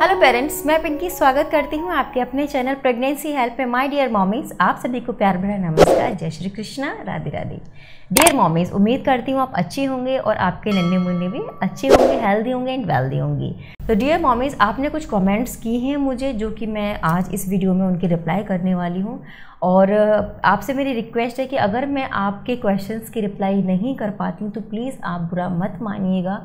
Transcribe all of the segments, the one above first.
Hello parents मैं पिंकी स्वागत करती हूँ आपके अपने चैनल प्रेगनेंसी हेल्प में माय डियर मॉमीज आप सभी को प्यार भरा नमस्कार। जय श्री कृष्णा, राधे राधे। डियर मॉमीज उम्मीद करती हूँ आप अच्छी होंगे और आपके नन्हे मुन्ने भी अच्छे होंगे हेल्दी होंगे एंड वेल्दी होंगी। तो डियर मॉमीज आपने कुछ कमेंट्स की हैं मुझे जो कि मैं आज इस वीडियो में उनकी रिप्लाई करने वाली हूँ। और आपसे मेरी रिक्वेस्ट है कि अगर मैं आपके क्वेश्चंस की रिप्लाई नहीं कर पाती हूँ तो प्लीज़ आप बुरा मत मानिएगा।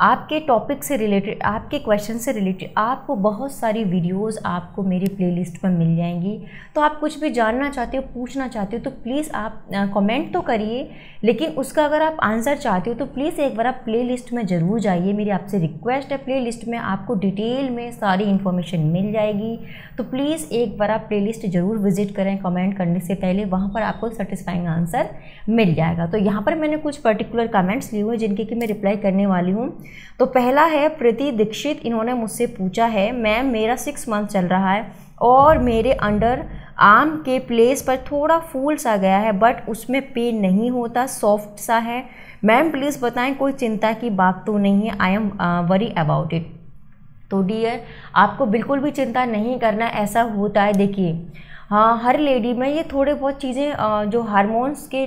आपके टॉपिक से रिलेटेड आपके क्वेश्चन से रिलेटेड आपको बहुत सारी वीडियोस आपको मेरी प्लेलिस्ट में मिल जाएँगी। तो आप कुछ भी जानना चाहते हो, पूछना चाहते हो तो प्लीज़ आप कमेंट तो करिए। लेकिन उसका अगर आप आंसर चाहते हो तो प्लीज़ एक बार आप प्ले में ज़रूर जाइए। मेरी आपसे रिक्वेस्ट है प्ले में आपको डिटेल में सारी इन्फॉर्मेशन मिल जाएगी। तो प्लीज़ एक बार आप प्ले ज़रूर विज़िट करें कमेंट करने से पहले, वहाँ पर आपको सेटिस्फाइंग आंसर मिल जाएगा। तो यहाँ पर मैंने कुछ पर्टिकुलर कमेंट्स लिए हुए जिनके कि मैं रिप्लाई करने वाली हूँ। तो पहला है, प्रीति दीक्षित, इन्होंने मुझसे पूछा है, मैम, मेरा सिक्स मंथ चल रहा है और मेरे अंडर आम के प्लेस पर थोड़ा फूल सा गया है बट उसमें पेन नहीं होता सॉफ्ट सा है। मैम प्लीज़ बताएँ, कोई चिंता की बात तो नहीं है I am worry about it तो डियर आपको बिल्कुल भी चिंता नहीं करना, ऐसा होता है। देखिए हाँ हर लेडी में ये थोड़े बहुत चीज़ें जो हारमोन्स के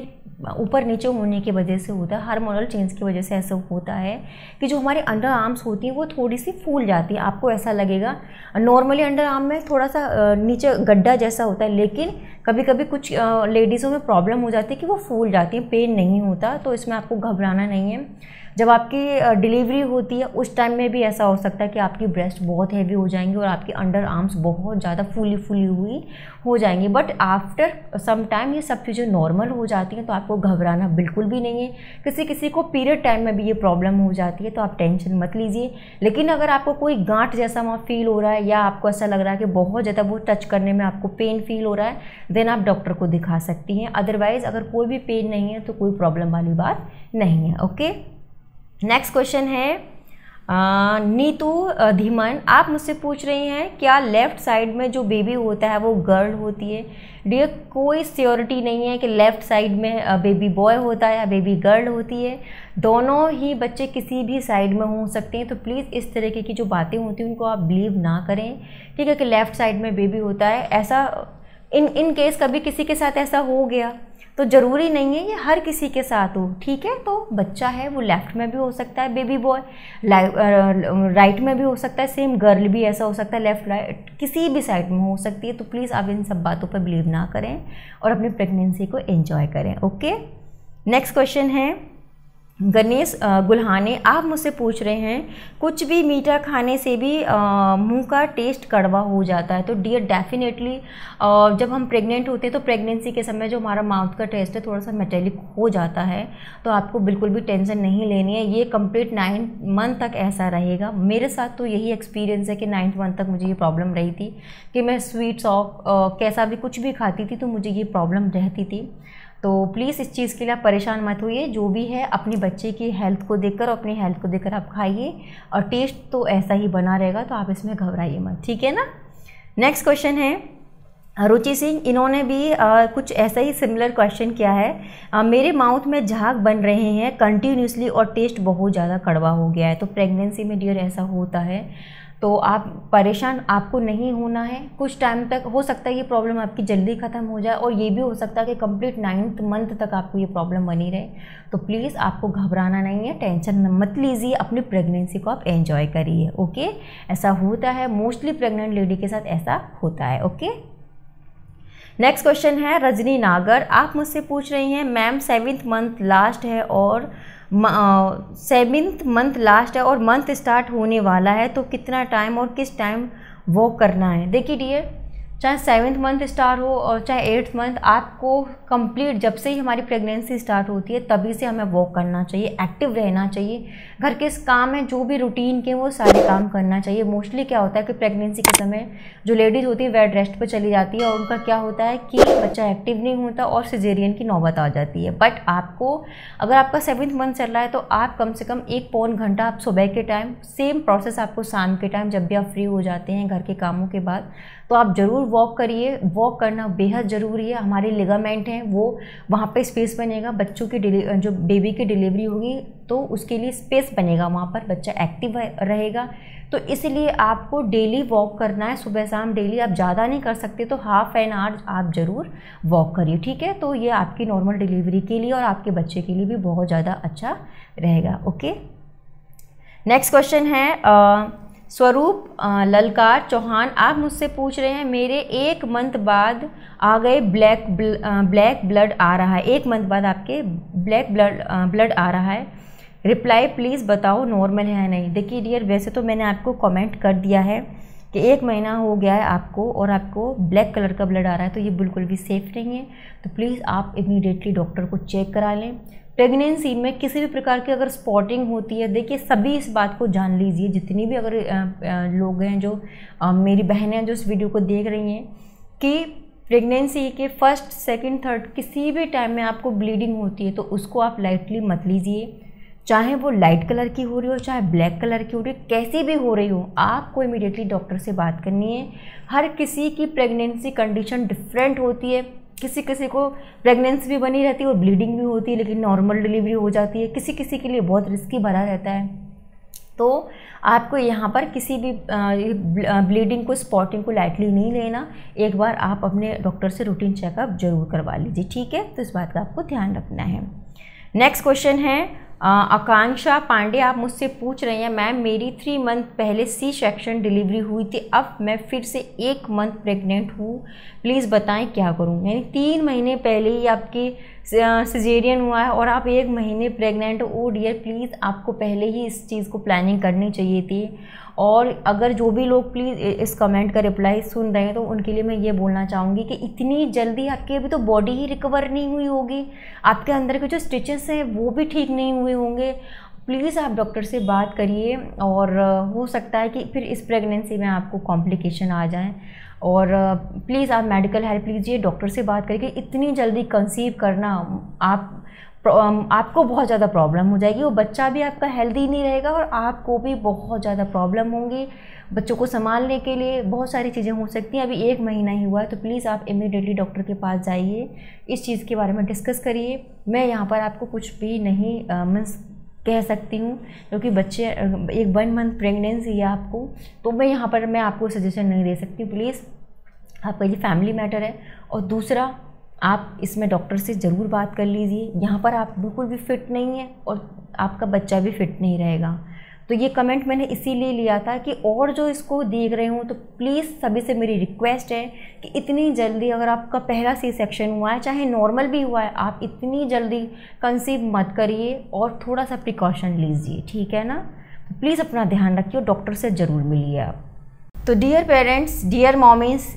ऊपर नीचे होने की वजह से होता है हार्मोनल चेंज की वजह से ऐसा होता है कि जो हमारे अंडर आर्म्स होती हैं, वो थोड़ी सी फूल जाती है। आपको ऐसा लगेगा। नॉर्मली अंडर आर्म में थोड़ा सा नीचे गड्ढा जैसा होता है, लेकिन कभी कभी कुछ लेडीज़ों में प्रॉब्लम हो जाती है कि वो फूल जाती है पेन नहीं होता तो इसमें आपको घबराना नहीं है। जब आपकी डिलीवरी होती है, उस टाइम में भी ऐसा हो सकता है कि आपकी ब्रेस्ट बहुत हैवी हो जाएँगी और आपकी अंडर आर्म्स बहुत ज़्यादा फूली फूली हुई हो जाएँगी। बट आफ्टर सम टाइम ये सब चीज़ें नॉर्मल हो जाती हैं तो आपको घबराना बिल्कुल भी नहीं है। किसी किसी को पीरियड टाइम में भी ये प्रॉब्लम हो जाती है तो आप टेंशन मत लीजिए। लेकिन अगर आपको कोई गांठ जैसा वहाँ फील हो रहा है या आपको ऐसा लग रहा है कि बहुत ज़्यादा वो टच करने में आपको पेन फील हो रहा है देन आप डॉक्टर को दिखा सकती हैं। अदरवाइज़ अगर कोई भी पेन नहीं है तो कोई प्रॉब्लम वाली बात नहीं है ओके नेक्स्ट क्वेश्चन है नीतू धीमन, आप मुझसे पूछ रही हैं, क्या लेफ़्ट साइड में जो बेबी होता है वो गर्ल होती है? डियर कोई श्योरिटी नहीं है कि लेफ़्ट साइड में बेबी बॉय होता है या बेबी गर्ल होती है। दोनों ही बच्चे किसी भी साइड में हो सकते हैं तो प्लीज़ इस तरीके की जो बातें होती हैं, उनको आप बिलीव ना करें। ठीक है कि लेफ़्ट साइड में बेबी होता है, ऐसा इन इन केस कभी किसी के साथ ऐसा हो गया तो ज़रूरी नहीं है ये हर किसी के साथ हो, ठीक है? तो बच्चा है, वो लेफ़्ट में भी हो सकता है बेबी बॉय राइट में भी हो सकता है सेम गर्ल भी ऐसा हो सकता है लेफ़्ट राइट किसी भी साइड में हो सकती है तो प्लीज़ आप इन सब बातों पर बिलीव ना करें और अपनी प्रेगनेंसी को एंजॉय करें ओके नेक्स्ट क्वेश्चन है गणेश गुल्हाने, आप मुझसे पूछ रहे हैं, कुछ भी मीठा खाने से भी मुँह का टेस्ट कड़वा हो जाता है। तो डियर डेफिनेटली जब हम प्रेग्नेंट होते हैं तो प्रेगनेंसी के समय जो हमारा माउथ का टेस्ट है थोड़ा सा मेटेलिक हो जाता है। तो आपको बिल्कुल भी टेंशन नहीं लेनी है। ये कंप्लीट नाइन मंथ तक ऐसा रहेगा। मेरे साथ तो यही एक्सपीरियंस है कि नाइन्थ मंथ तक मुझे ये प्रॉब्लम रही थी, कि मैं स्वीट्स ऑफ़ कैसा भी कुछ भी खाती थी तो मुझे ये प्रॉब्लम रहती थी। तो प्लीज़ इस चीज़ के लिए आप परेशान मत होइए। जो भी है अपने बच्चे की हेल्थ को देखकर और अपनी हेल्थ को देखकर आप खाइए और टेस्ट तो ऐसा ही बना रहेगा तो आप इसमें घबराइए मत। ठीक है ना? नेक्स्ट क्वेश्चन है रुचि सिंह इन्होंने भी आ, कुछ ऐसा ही सिमिलर क्वेश्चन किया है। आ, मेरे माउथ में झाग बन रहे हैं कंटिन्यूसली और टेस्ट बहुत ज़्यादा कड़वा हो गया है तो प्रेगनेंसी में डियर ऐसा होता है। तो आप परेशान आपको नहीं होना है। कुछ टाइम तक हो सकता है ये प्रॉब्लम आपकी जल्दी ख़त्म हो जाए और ये भी हो सकता है कि कंप्लीट नाइन्थ मंथ तक आपको ये प्रॉब्लम बनी रहे। तो प्लीज़ आपको घबराना नहीं है टेंशन मत लीजिए, अपनी प्रेगनेंसी को आप एंजॉय करिए ओके ऐसा होता है मोस्टली प्रेग्नेंट लेडी के साथ ऐसा होता है ओके नेक्स्ट क्वेश्चन है, रजनी नागर, आप मुझसे पूछ रही हैं मैम सेवेंथ मंथ लास्ट है और सेवेंथ मंथ लास्ट है और मंथ स्टार्ट होने वाला है तो कितना टाइम और किस टाइम वॉक करना है? देखिए डियर चाहे सेवन्थ मंथ स्टार्ट हो और चाहे एट्थ मंथ आपको कंप्लीट जब से ही हमारी प्रेगनेंसी स्टार्ट होती है, तभी से हमें वॉक करना चाहिए एक्टिव रहना चाहिए। घर के काम है जो भी रूटीन के वो सारे काम करना चाहिए। मोस्टली क्या होता है कि प्रेगनेंसी के समय जो लेडीज़ होती है बेड रेस्ट पर चली जाती है और उनका क्या होता है कि बच्चा एक्टिव नहीं होता और सिजेरियन की नौबत आ जाती है। बट आपको, अगर आपका सेवन्थ मंथ चल रहा है तो आप कम से कम एक पौन घंटा आप सुबह के टाइम सेम प्रोसेस आपको शाम के टाइम जब भी आप फ्री हो जाते हैं घर के कामों के बाद तो आप ज़रूर वॉक करिए। वॉक करना बेहद ज़रूरी है। हमारे लिगामेंट हैं, वो वहाँ पे स्पेस बनेगा। बच्चों की जो बेबी की डिलीवरी होगी तो उसके लिए स्पेस बनेगा वहाँ पर। बच्चा एक्टिव रहेगा। तो इसलिए आपको डेली वॉक करना है। सुबह शाम डेली आप ज़्यादा नहीं कर सकते तो हाफ़ एन आवर आप ज़रूर वॉक करिए, ठीक है? तो ये आपकी नॉर्मल डिलीवरी के लिए और आपके बच्चे के लिए भी बहुत ज़्यादा अच्छा रहेगा ओके नेक्स्ट क्वेश्चन है स्वरूप ललकार चौहान आप मुझसे पूछ रहे हैं मेरे एक मंथ बाद आ गए ब्लैक ब्ल, ब्लैक ब्लड आ रहा है। एक मंथ बाद आपके ब्लैक ब्लड ब्लड आ रहा है। रिप्लाई प्लीज़ बताओ नॉर्मल है या नहीं? देखिए डियर वैसे तो मैंने आपको कमेंट कर दिया है कि एक महीना हो गया है आपको और आपको ब्लैक कलर का ब्लड आ रहा है तो ये बिल्कुल भी सेफ़ नहीं है। तो प्लीज़ आप इमीडिएटली डॉक्टर को चेक करा लें। प्रेगनेंसी में किसी भी प्रकार की अगर स्पॉटिंग होती है, देखिए सभी इस बात को जान लीजिए, जितनी भी अगर लोग हैं जो मेरी बहनें हैं जो इस वीडियो को देख रही हैं, कि प्रेगनेंसी के फ़र्स्ट सेकंड थर्ड किसी भी टाइम में आपको ब्लीडिंग होती है तो उसको आप लाइटली मत लीजिए। चाहे वो लाइट कलर की हो रही हो, चाहे ब्लैक कलर की हो रही हो, कैसी भी हो रही हो, आपको इमीडिएटली डॉक्टर से बात करनी है। हर किसी की प्रेगनेंसी कंडीशन डिफरेंट होती है। किसी किसी को प्रेगनेंसी भी बनी रहती है और ब्लीडिंग भी होती है, लेकिन नॉर्मल डिलीवरी हो जाती है। किसी किसी के लिए बहुत रिस्की भरा रहता है। तो आपको यहाँ पर किसी भी ब्लीडिंग को स्पॉटिंग को लाइटली नहीं लेना। एक बार आप अपने डॉक्टर से रूटीन चेकअप ज़रूर करवा लीजिए, ठीक है? तो इस बात का आपको ध्यान रखना है। नेक्स्ट क्वेश्चन है आकांक्षा पांडे, आप मुझसे पूछ रहे हैं, मैम, मेरी थ्री मंथ पहले सी सेक्शन डिलीवरी हुई थी, अब मैं फिर से एक मंथ प्रेग्नेंट हूँ। प्लीज़ बताएँ क्या करूँ? यानी तीन महीने पहले ही आपकी सिजेरियन हुआ है और आप एक महीने प्रेग्नेंट ओ डियर प्लीज़ आपको पहले ही इस चीज़ को प्लानिंग करनी चाहिए थी। और अगर जो भी लोग प्लीज़ इस कमेंट का रिप्लाई सुन रहे हैं तो उनके लिए मैं ये बोलना चाहूँगी कि इतनी जल्दी आपकी अभी तो बॉडी ही रिकवर नहीं हुई होगी। आपके अंदर के जो स्टिचेस हैं, वो भी ठीक नहीं हुए होंगे। प्लीज़ आप डॉक्टर से बात करिए और हो सकता है कि फिर इस प्रेगनेंसी में आपको कॉम्प्लिकेशन आ जाए। और प्लीज़ आप मेडिकल हेल्प लीजिए डॉक्टर से बात करके इतनी जल्दी कंसीव करना, आप आपको बहुत ज़्यादा प्रॉब्लम हो जाएगी। वो बच्चा भी आपका हेल्दी नहीं रहेगा और आपको भी बहुत ज़्यादा प्रॉब्लम होंगी। बच्चों को संभालने के लिए बहुत सारी चीज़ें हो सकती हैं। अभी एक महीना ही हुआ है तो प्लीज़ आप इमीडिएटली डॉक्टर के पास जाइए। इस चीज़ के बारे में डिस्कस करिए। मैं यहाँ पर आपको कुछ भी नहीं मीन्स कह सकती हूँ, क्योंकि बच्चे एक वन मंथ प्रेगनेंसी है आपको तो मैं यहाँ पर, मैं आपको सजेशन नहीं दे सकती प्लीज़ आपका ये फैमिली मैटर है और दूसरा, आप इसमें डॉक्टर से ज़रूर बात कर लीजिए। यहाँ पर आप बिल्कुल भी फिट नहीं है और आपका बच्चा भी फिट नहीं रहेगा। तो ये कमेंट मैंने इसीलिए लिया था कि और जो इसको देख रहे हो तो प्लीज़ सभी से मेरी रिक्वेस्ट है कि इतनी जल्दी अगर आपका पहला सी सेक्शन हुआ है, चाहे नॉर्मल भी हुआ है, आप इतनी जल्दी कंसीव मत करिए और थोड़ा सा प्रिकॉशन लीजिए, ठीक है ना? तो प्लीज़ अपना ध्यान रखिए और डॉक्टर से ज़रूर मिलिए आप। तो डियर पेरेंट्स डियर मॉमीज़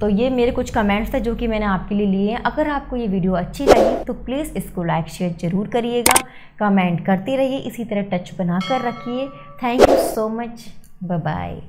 तो ये मेरे कुछ कमेंट्स थे जो कि मैंने आपके लिए लिए हैं। अगर आपको ये वीडियो अच्छी लगी तो प्लीज़ इसको लाइक शेयर ज़रूर करिएगा। कमेंट करते रहिए, इसी तरह टच बना कर रखिए। Thank you so much bye bye